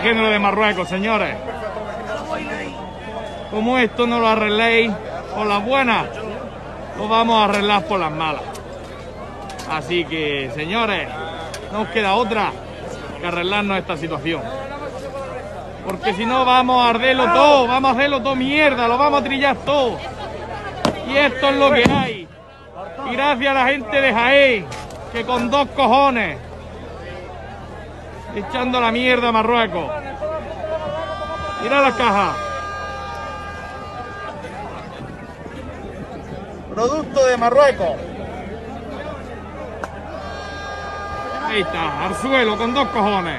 género de Marruecos, señores. Como esto no lo arregléis por las buenas, lo vamos a arreglar por las malas. Así que, señores, no os queda otra que arreglarnos esta situación. Porque si no vamos a arderlo todo, vamos a hacerlo todo mierda, lo vamos a trillar todo. Y esto es lo que hay. Y gracias a la gente de Jaén, que con dos cojones, echando la mierda a Marruecos. Mira la caja. Producto de Marruecos. Ahí está, al suelo con dos cojones.